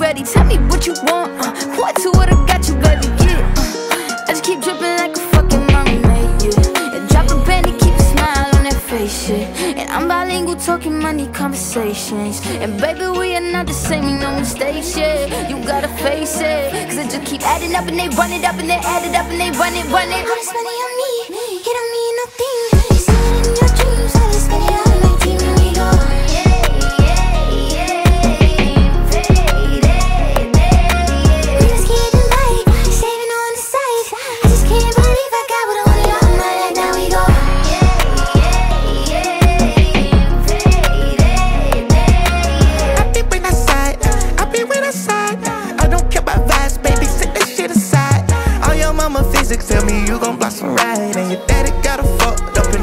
ready. Tell me what you want. Uh, point to what I got you, baby. Yeah. Uh, I just keep dripping like a fucking mermaid. Yeah. And drop a penny, keep a smile on that face. Yeah. And I'm bilingual, talking money conversations. And baby, we are not the same, we no mistakes. Yeah. You gotta face it. Cause I just keep adding up and they run it up and they add it up and they run it, run it. All this money on me, it don't mean nothing.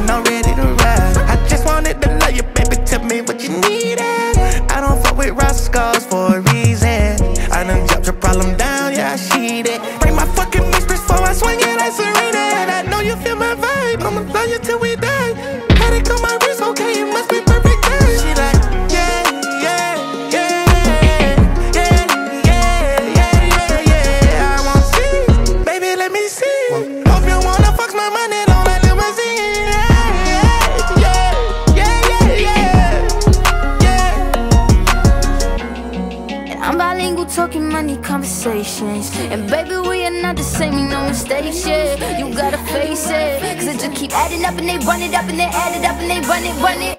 And I'm ready to ride. I just wanted to love you, baby, tell me what you needed. I don't fuck with rascals for a reason. I done dropped your problem down, yeah, I it. Bring my fucking mistress before I swing it Serena. And I know you feel my vibe, I'ma love you till we conversations. And baby, we are not the same, you know mistakes, yeah. You gotta face it. Cause it just keep adding up and they run it up and they add it up and they run it, run it.